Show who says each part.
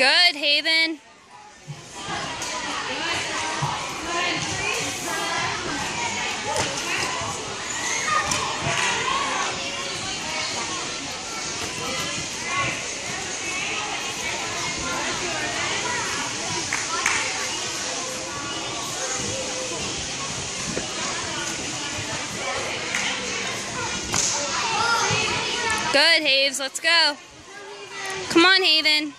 Speaker 1: Good, Haven. Good, Haves. Let's go. Come on, Haven.